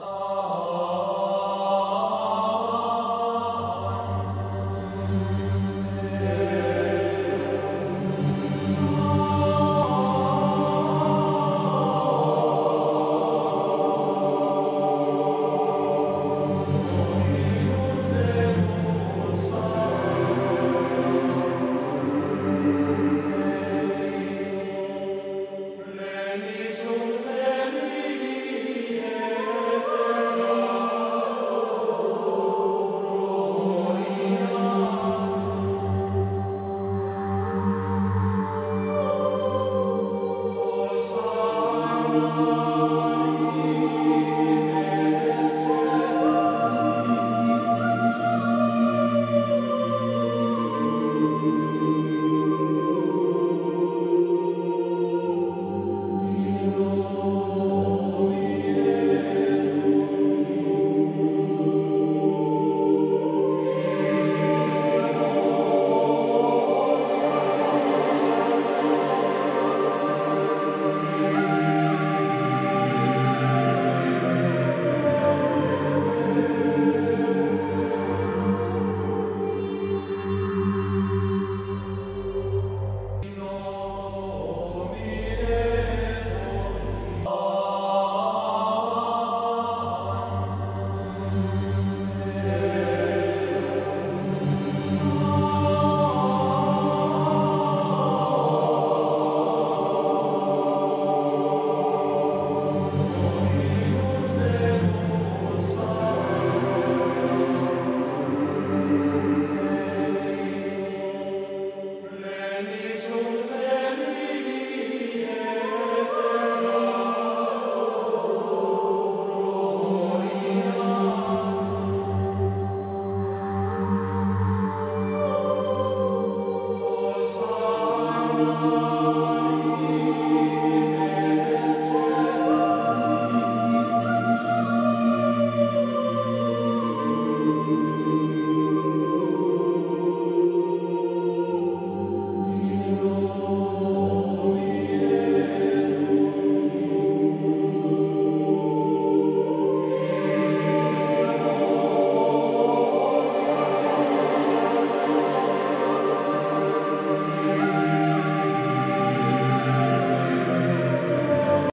Oh.